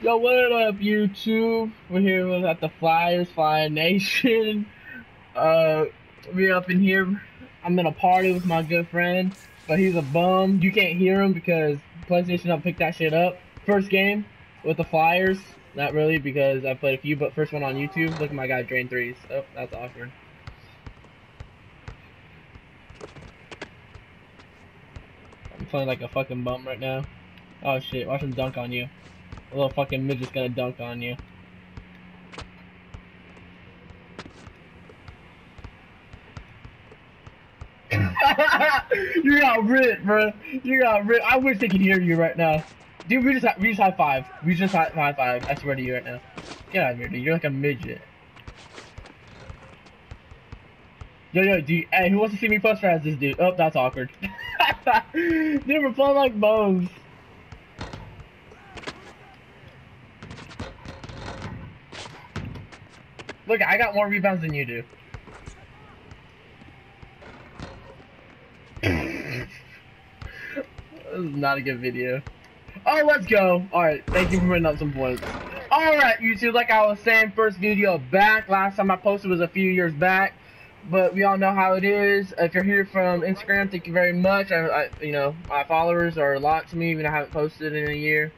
Yo, what up, YouTube? We're here at the Flyers, Flyer Nation. Uh, we up in here. I'm in a party with my good friend, but he's a bum. You can't hear him because PlayStation don't pick that shit up. First game with the Flyers. Not really because I played a few, but first one on YouTube. Look at my guy drain threes. Oh, that's awkward. I'm playing like a fucking bum right now. Oh shit, watch him dunk on you. A little fucking midget's gonna dunk on you. you got ripped, bro. You got ripped. I wish they could hear you right now. Dude, we just we just high five. We just high, high five. I swear to you right now. Get out of here, dude. You're like a midget. Yo, yo, dude. Hey, who wants to see me post as this dude? Oh, that's awkward. dude, we're playing like bones. Look, I got more rebounds than you do. this is not a good video. Oh, let's go. Alright, thank you for putting up some points. Alright, YouTube, like I was saying, first video back. Last time I posted was a few years back. But we all know how it is. If you're here from Instagram, thank you very much. I, I you know, my followers are a lot to me, even I haven't posted in a year.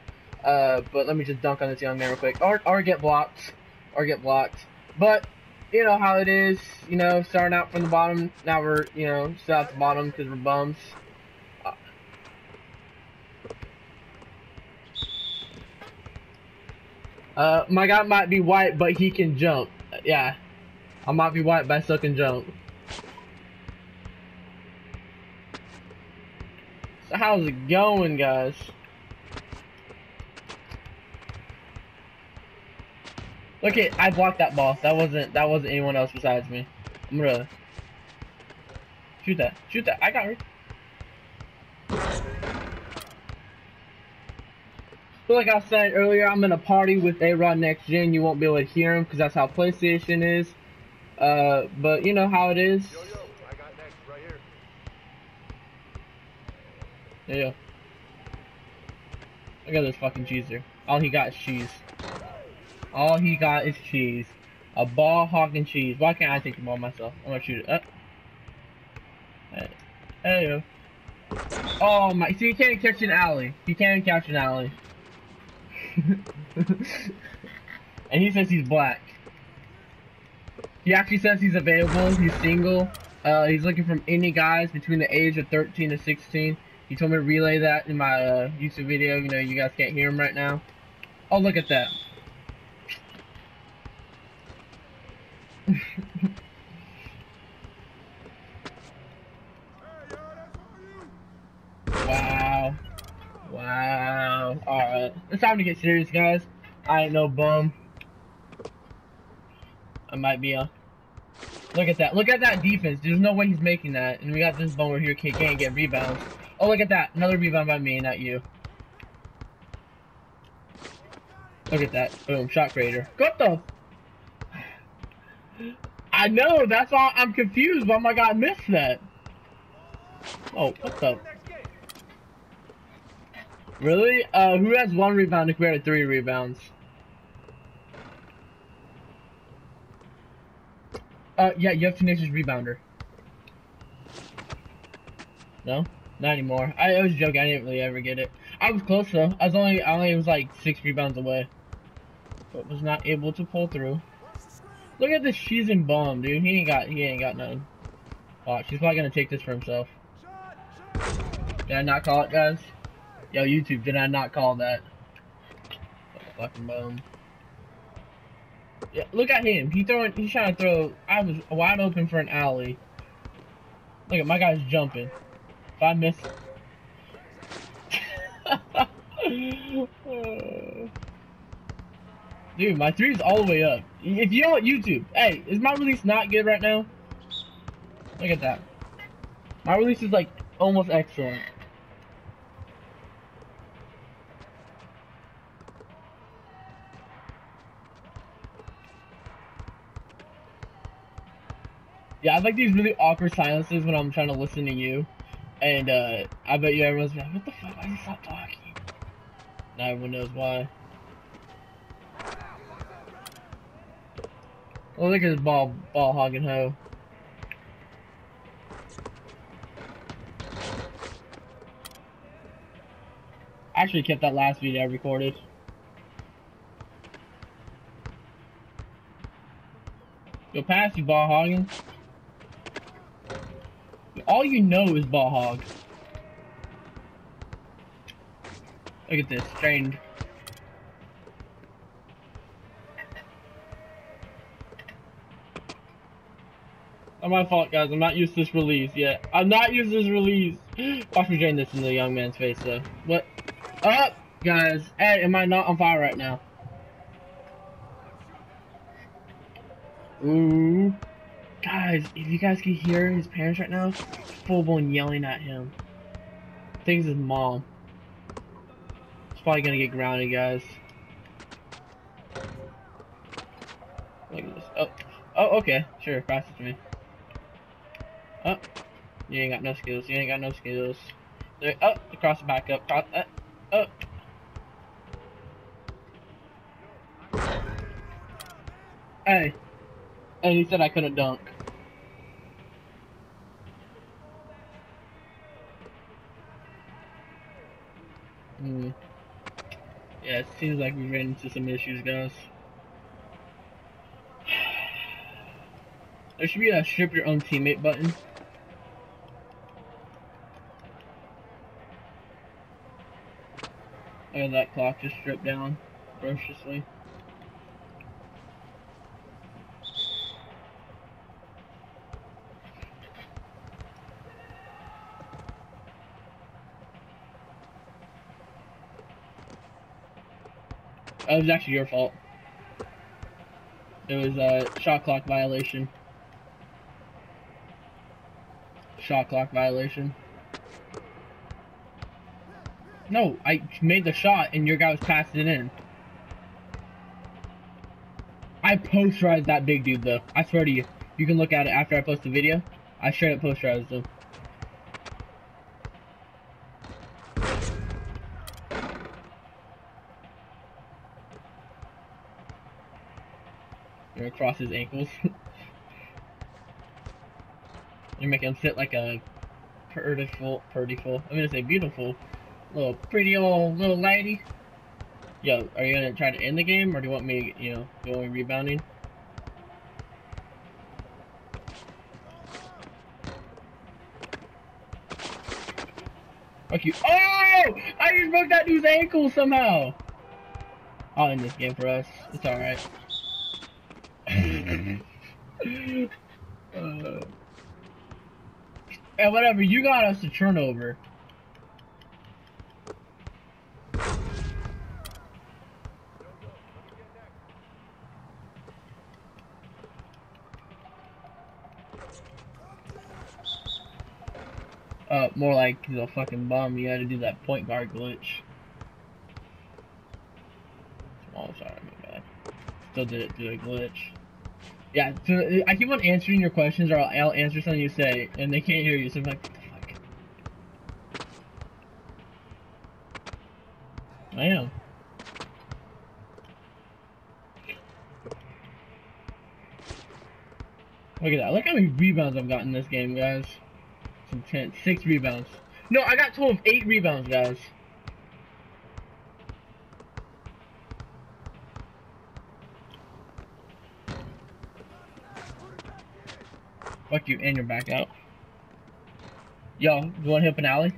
Uh, but let me just dunk on this young man real quick. Or, or get blocked. Or get blocked. But, you know how it is. You know, starting out from the bottom. Now we're, you know, still at the bottom because we're bums. Uh, my guy might be white, but he can jump. Yeah. I might be white, but I still can jump. So how's it going, guys? Look at, I blocked that ball. That wasn't, that wasn't anyone else besides me. I'm gonna shoot that. Shoot that. I got her. So like I said earlier, I'm in a party with A-Rod Next Gen. You won't be able to hear him because that's how PlayStation is. Uh, but you know how it is. Yo, yo, I got next, right here. Yeah. Look at this fucking cheeser. All he got is cheese. All he got is cheese. A ball hawking cheese. Why can't I take the ball myself? I'm gonna shoot it. Up. Hey, hey. Oh my! So you can't catch an alley. You can't catch an alley. and he says he's black. He actually says he's available. He's single. Uh, he's looking from any guys between the age of 13 to 16. He told me to relay that in my uh, YouTube video. You know, you guys can't hear him right now. Oh, look at that. Wow. Wow. Alright. It's time to get serious, guys. I ain't no bum. I might be a. Look at that. Look at that defense. There's no way he's making that. And we got this bum over here can't, can't get rebounds. Oh, look at that. Another rebound by me, not you. Look at that. Boom. Shot creator. What the? I know. That's why I'm confused. Why my I missed that? Oh, what the? Really? Uh, who has one rebound we had three rebounds? Uh, yeah, you have Tenacious Rebounder. No? Not anymore. I, I was joking, I didn't really ever get it. I was close though. I was only, I only was like six rebounds away. But was not able to pull through. Look at this season bomb, dude. He ain't got, he ain't got none. Watch, he's probably gonna take this for himself. Did I not call it, guys? Yo, YouTube, did I not call that? Fucking bum. Yeah, look at him. He throwing. He's trying to throw. I was wide open for an alley. Look at my guy's jumping. If I miss. Dude, my three's all the way up. If you on YouTube, hey, is my release not good right now? Look at that. My release is like almost excellent. Yeah, I like these really awkward silences when I'm trying to listen to you. And uh, I bet you everyone's like, what the fuck? Why did you stop talking? Now everyone knows why. Look at this ball, ball hogging hoe. I actually kept that last video I recorded. Go past you, ball hogging. All you know is ball hog. Look at this, strained. My fault, guys. I'm not used to this release yet. I'm not used to this release. Watch me drain this in the young man's face, though. What? Up, guys. Hey, am I not on fire right now? Ooh. Guys, if you guys can hear his parents right now, full blown yelling at him. I think his mom. He's probably gonna get grounded, guys. Look at this. Oh, oh, okay, sure, pass it to me. Oh, you ain't got no skills. You ain't got no skills. There, oh, across the back up. Cross, uh, oh. Hey. And he said I couldn't dunk. Hmm. Yeah, it seems like we ran into some issues, guys. There should be a strip your own teammate button. At that clock just stripped down ferociously. That was actually your fault. It was a shot clock violation. Shot clock violation. No, I made the shot and your guy was passing it in. I posterized that big dude though. I swear to you. You can look at it after I post the video. I straight up posterized him. You're across his ankles. You're making him sit like a prettyful, prettyful. I'm gonna say beautiful, little pretty old little lady. Yo, are you gonna try to end the game, or do you want me, you know, going rebounding? Fuck you. Oh! I just broke that dude's ankle somehow! I'll end this game for us. It's alright uh, and whatever, you got us to turnover. Uh, more like a fucking bum. You gotta do that point guard glitch. Oh, sorry, my bad. Still did it through a glitch. Yeah, so I keep on answering your questions, or I'll, I'll answer something you say, and they can't hear you, so I'm like, what the fuck? I am. Look at that. Look how many rebounds I've got in this game, guys. Some 10, 6 rebounds. No, I got 12, 8 rebounds, guys. Fuck you, and you're back out. Yo, you want to hit an alley?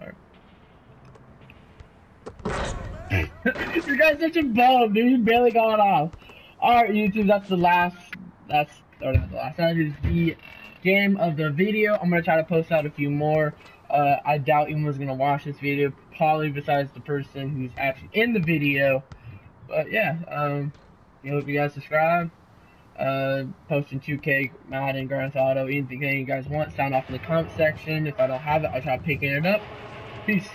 Alright. you guys such a bum, dude. You barely got off. Alright, YouTube, that's the last. That's or not the last. That is the game of the video. I'm gonna try to post out a few more. Uh, I doubt anyone's gonna watch this video, probably besides the person who's actually in the video. But yeah, um, I hope you guys subscribe uh, posting 2K, Madden, Grand Theft Auto, anything you guys want, sound off in the comment section. If I don't have it, I'll try picking it up. Peace.